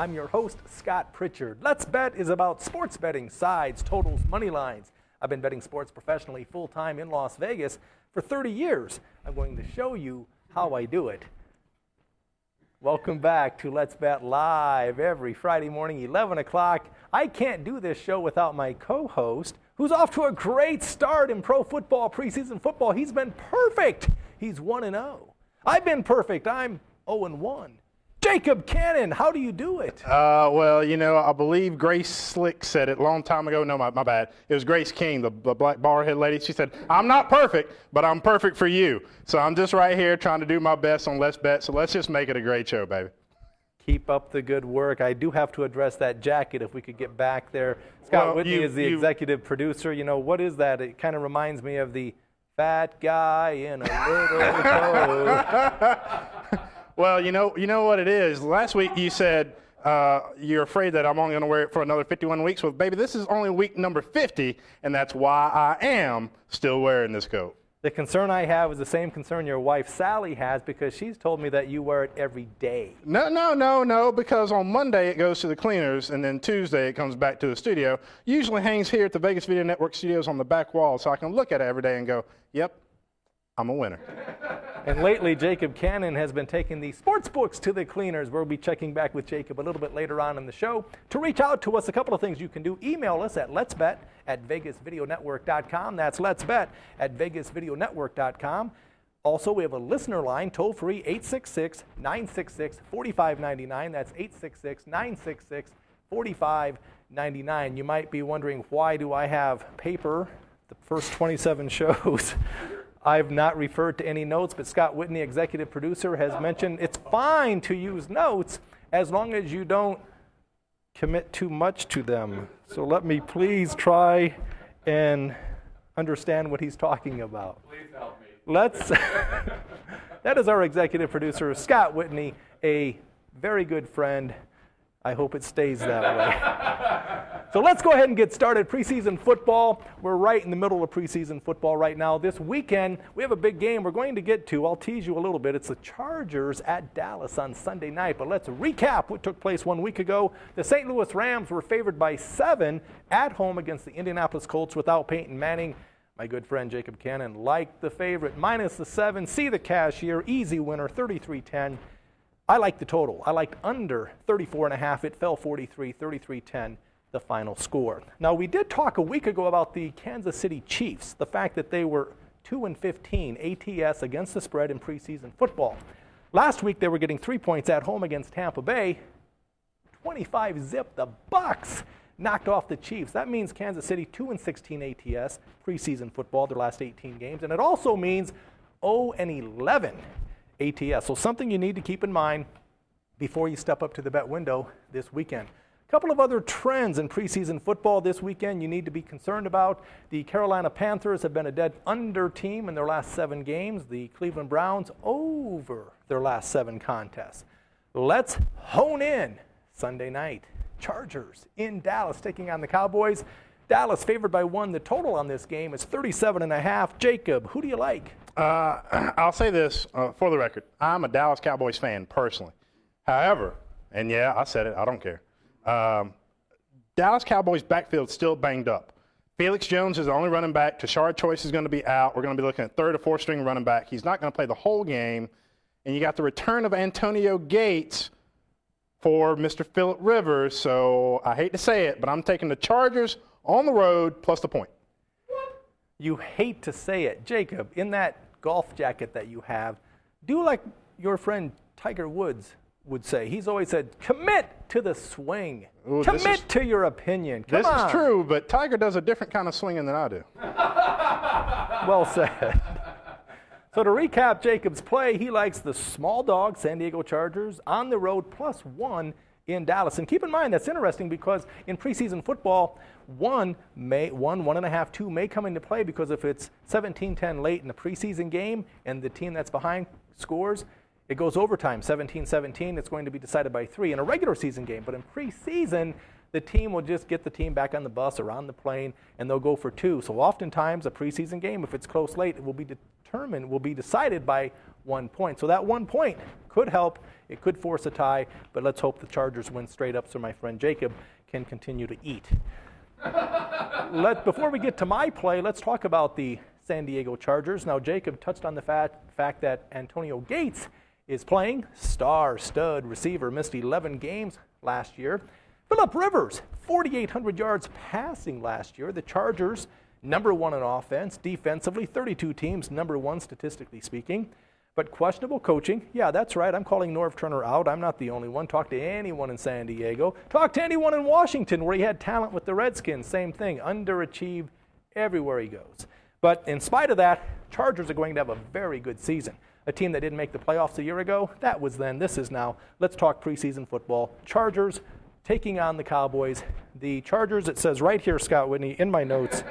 I'm your host, Scott Pritchard. Let's Bet is about sports betting, sides, totals, money lines. I've been betting sports professionally full time in Las Vegas for 30 years. I'm going to show you how I do it. Welcome back to Let's Bet Live every Friday morning, 11 o'clock. I can't do this show without my co host, who's off to a great start in pro football, preseason football. He's been perfect. He's 1 0. I've been perfect. I'm 0 1. Jacob Cannon, how do you do it? Uh, well, you know, I believe Grace Slick said it a long time ago. No, my, my bad. It was Grace King, the, the black barhead lady. She said, I'm not perfect, but I'm perfect for you. So I'm just right here trying to do my best on Let's Bet. So let's just make it a great show, baby. Keep up the good work. I do have to address that jacket if we could get back there. Scott Well, Whitney you- is the you- executive producer. You know, what is that? It kind of reminds me of the fat guy in a little coat. Well, you know, you know what it is. Last week you said uh, you're afraid that I'm only going to wear it for another 51 weeks. Well, baby, this is only week number 50, and that's why I am still wearing this coat. The concern I have is the same concern your wife Sally has because she's told me that you wear it every day. No, no, no, no, because on Monday it goes to the cleaners, and then Tuesday it comes back to the studio. Usually hangs here at the Vegas Video Network studios on the back wall, so I can look at it every day and go, yep, I'm a winner. And lately, Jacob Cannon has been taking the sports books to the cleaners. We'll be checking back with Jacob a little bit later on in the show. To reach out to us, a couple of things you can do. Email us at letsbet at vegasvideonetwork.com. That's letsbet at vegasvideonetwork.com. Also, we have a listener line, toll free, 866 966 4599. That's 866 966 4599. You might be wondering, why do I have paper the first 27 shows? I've not referred to any notes, but Scott Whitney, executive producer, has mentioned it's fine to use notes as long as you don't commit too much to them. So let me please try and understand what he's talking about. Please help me. Let's. that is our executive producer, Scott Whitney, a very good friend. I hope it stays that way. So let's go ahead and get started. Preseason football. We're right in the middle of preseason football right now. This weekend, we have a big game we're going to get to. I'll tease you a little bit. It's the Chargers at Dallas on Sunday night. But let's recap what took place one week ago. The St. Louis Rams were favored by seven at home against the Indianapolis Colts without Peyton Manning. My good friend Jacob Cannon liked the favorite, minus the seven. See the cashier, easy winner, 33 10. I liked the total. I liked under 34 and a half. It fell 43, 33 10, the final score. Now, we did talk a week ago about the Kansas City Chiefs, the fact that they were 2 and 15 ATS against the spread in preseason football. Last week, they were getting three points at home against Tampa Bay. 25 zip. The Bucs knocked off the Chiefs. That means Kansas City 2 and 16 ATS preseason football, their last 18 games, and it also means 0 and 11 ATS. So something you need to keep in mind before you step up to the bet window this weekend. Couple of other trends in preseason football this weekend you need to be concerned about. The Carolina Panthers have been a dead under team in their last seven games. The Cleveland Browns over their last seven contests. Let's hone in Sunday night. Chargers in Dallas taking on the Cowboys. Dallas favored by one. The total on this game is 37 and a half. Jacob, who do you like? Uh, I'll say this uh, for the record I'm a Dallas Cowboys fan personally. However, and yeah, I said it, I don't care. Um, Dallas Cowboys backfield still banged up. Felix Jones is the only running back. Tashard Choice is going to be out. We're going to be looking at third or fourth string running back. He's not going to play the whole game. And you got the return of Antonio Gates for Mr. Philip Rivers. So I hate to say it, but I'm taking the Chargers on the road plus the point. You hate to say it. Jacob, in that golf jacket that you have, do like your friend Tiger Woods would say. He's always said, commit to the swing. Ooh, commit is- to your opinion. Come This on. is true, but Tiger does a different kind of swinging than I do. Well said. So to recap Jacob's play, he likes the small dog San Diego Chargers on the road plus one in Dallas. And keep in mind that's interesting because in preseason football, one may one one and a half two may come into play because if it's 17-10 late in the preseason game and the team that's behind scores, it goes overtime 17-17. It's going to be decided by three in a regular season game, but in preseason. the team will just get the team back on the bus or on the plane and they'll go for two. So oftentimes a preseason game, if it's close late, it will be determined, will be decided by one point. So that one point could help. It could force a tie, but let's hope the Chargers win straight up so my friend Jacob can continue to eat. Let, before we get to my play, let's talk about the San Diego Chargers. Now, Jacob touched on the fact that Antonio Gates is playing. Star stud receiver missed 11 games last year. Philip Rivers, 4,800 yards passing last year. The Chargers, number one in offense, defensively, 32 teams, number one statistically speaking. But questionable coaching, yeah, that's right. I'm calling Norv Turner out. I'm not the only one. Talk to anyone in San Diego. Talk to anyone in Washington where he had talent with the Redskins. Same thing. Underachieved everywhere he goes. But in spite of that, Chargers are going to have a very good season. A team that didn't make the playoffs a year ago, that was then, this is now. Let's talk preseason football. Chargers taking on the Cowboys. The Chargers, it says right here, Scott Whitney, in my notes,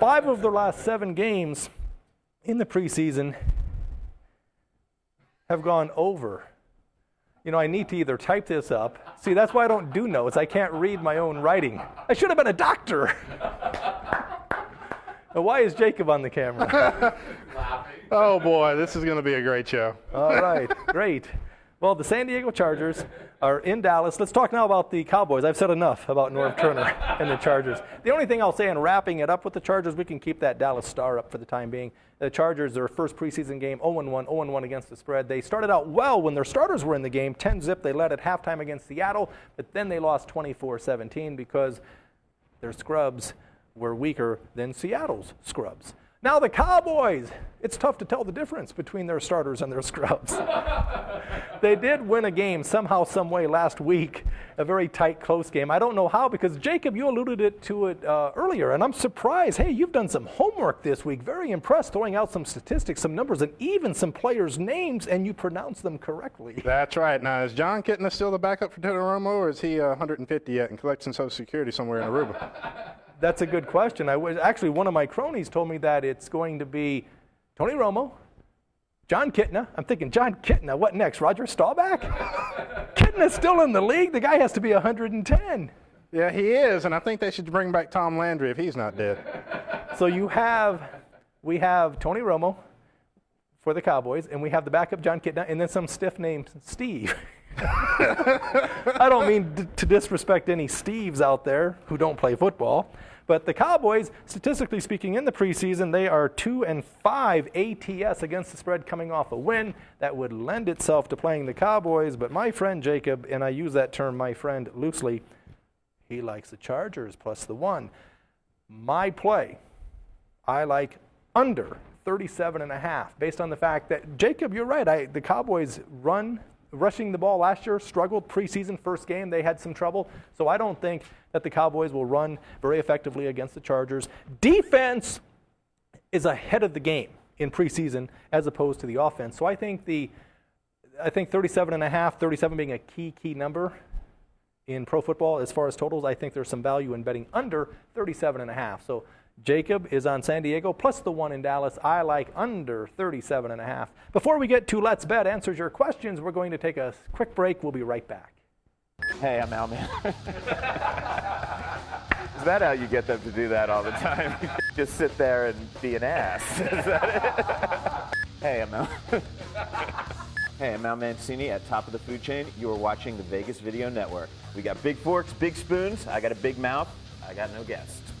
five of their last seven games in the preseason have gone over. You know, I need to either type this up. See, that's why I don't do notes. I can't read my own writing. I should have been a doctor. why is Jacob on the camera? oh boy, this is going to be a great show. All right, great. Well, the San Diego Chargers are in Dallas. Let's talk now about the Cowboys. I've said enough about Norv Turner and the Chargers. The only thing I'll say in wrapping it up with the Chargers, we can keep that Dallas star up for the time being. The Chargers, their first preseason game, 0-1, 0-1 against the spread. They started out well when their starters were in the game, 10 zip. They led at halftime against Seattle, but then they lost 24-17 because their scrubs were weaker than Seattle's scrubs. Now, the Cowboys, it's tough to tell the difference between their starters and their scrubs. they did win a game somehow, some way last week, a very tight, close game. I don't know how because Jacob, you alluded it to it uh, earlier, and I'm surprised. Hey, you've done some homework this week. Very impressed, throwing out some statistics, some numbers, and even some players' names, and you pronounce them correctly. That's right. Now, is Jon Kitna still the backup for Tony Romo, or is he uh, 150 yet and collecting Social Security somewhere in Aruba? That's a good question. I was actually one of my cronies told me that it's going to be Tony Romo, Jon Kitna. I'm thinking Jon Kitna. What next? Roger Staubach? Kitna's still in the league. The guy has to be 110. Yeah, he is, and I think they should bring back Tom Landry if he's not dead. So you have, we have Tony Romo for the Cowboys, and we have the backup Jon Kitna, and then some stiff named Steve. I don't mean to disrespect any Steves out there who don't play football. But the Cowboys, statistically speaking, in the preseason, they are 2 and 5 ATS against the spread coming off a win. That would lend itself to playing the Cowboys. But my friend Jacob, and I use that term, my friend, loosely, he likes the Chargers plus the one. My play, I like under 37 and a half based on the fact that Jacob, you're right. I, the Cowboys run rushing the ball last year, struggled preseason first game. They had some trouble. So I don't think that the Cowboys will run very effectively against the Chargers. Defense is ahead of the game in preseason as opposed to the offense. So I think the I think 37 and a half, 37 being a key key number in pro football as far as totals, I think there's some value in betting under 37 and a half. So Jacob is on San Diego plus the one in Dallas. I like under 37 and a half. Before we get to Let's Bet answers your questions, we're going to take a quick break. We'll be right back. Hey, I'm Al Man. is that how you get them to do that all the time? Just sit there and be an ass. Is that it? hey, I'm Al. hey, I'm Al Mancini at Top of the Food Chain. You are watching the Vegas Video Network. We got big forks, big spoons. I got a big mouth. I got no guests.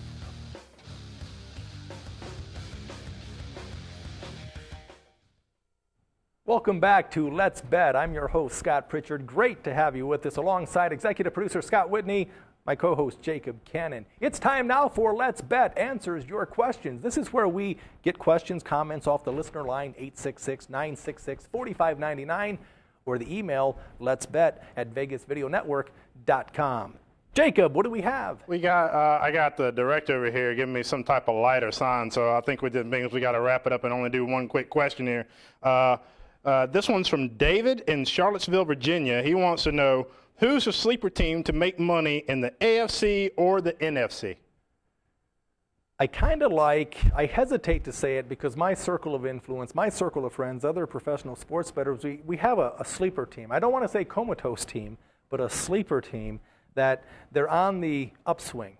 Welcome back to Let's Bet. I'm your host, Scott Pritchard. Great to have you with us alongside executive producer Scott Whitney, my co host Jacob Cannon. It's time now for Let's Bet Answers Your Questions. This is where we get questions, comments off the listener line 866 966 4599 or the email let's bet at vegasvideonetwork.com. Jacob, what do we have? We got uh, I got the director over here giving me some type of light or sign, so I think we did we got to wrap it up and only do one quick question here. Uh, uh, this one's from David in Charlottesville, Virginia. He wants to know who's a sleeper team to make money in the AFC or the NFC? I kind of like, I hesitate to say it because my circle of influence, my circle of friends, other professional sports bettors, we, we have a, a sleeper team. I don't want to say comatose team, but a sleeper team that they're on the upswing.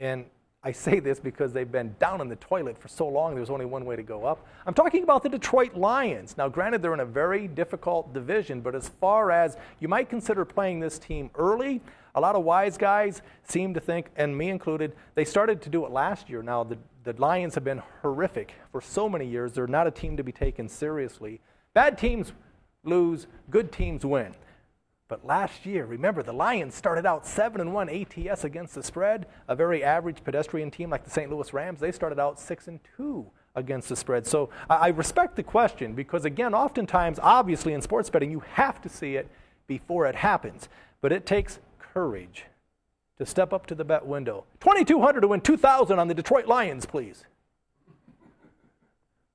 And I say this because they've been down in the toilet for so long, there's only one way to go up. I'm talking about the Detroit Lions. Now, granted, they're in a very difficult division, but as far as you might consider playing this team early, a lot of wise guys seem to think, and me included, they started to do it last year. Now, the, the Lions have been horrific for so many years. They're not a team to be taken seriously. Bad teams lose, good teams win. But last year, remember, the Lions started out 7 and 1 ATS against the spread. A very average pedestrian team like the St. Louis Rams, they started out 6 and 2 against the spread. So I respect the question because, again, oftentimes, obviously in sports betting, you have to see it before it happens. But it takes courage to step up to the bet window. 2200 to win 2000 on the Detroit Lions, please.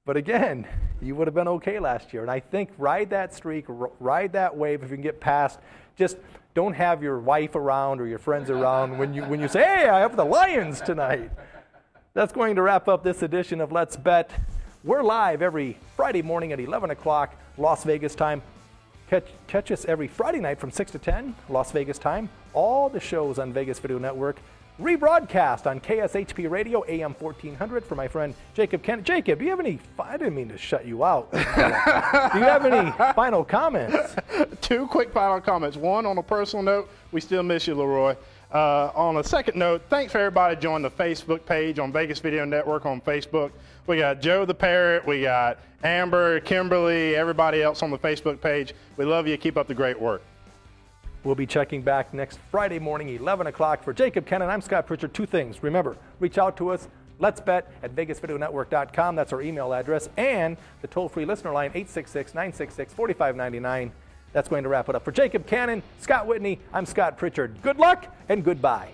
But again, you would have been okay last year. And I think ride that streak, ride that wave if you can get past. Just don't have your wife around or your friends around when you, when you say, hey, I have the Lions tonight. That's going to wrap up this edition of Let's Bet. We're live every Friday morning at 11 o'clock, Las Vegas time. Catch, catch us every Friday night from 6 to 10, Las Vegas time. All the shows on Vegas Video Network rebroadcast on KSHP Radio, AM 1400 for my friend Jacob Cannon. Jacob, do you have any, I didn't mean to shut you out. do you have any final comments? Two quick final comments. One, on a personal note, we still miss you, Leroy. Uh, on a second note, thanks for everybody joining the Facebook page on Vegas Video Network on Facebook. We got Joe the Parrot, we got Amber, Kimberly, everybody else on the Facebook page. We love you. Keep up the great work. We'll be checking back next Friday morning, 11 o'clock. For Jacob Cannon, I'm Scott Pritchard. Two things. Remember, reach out to us. Let's bet at VegasVideoNetwork.com. That's our email address. And the toll free listener line, 866 966 4599. That's going to wrap it up. For Jacob Cannon, Scott Whitney, I'm Scott Pritchard. Good luck and goodbye.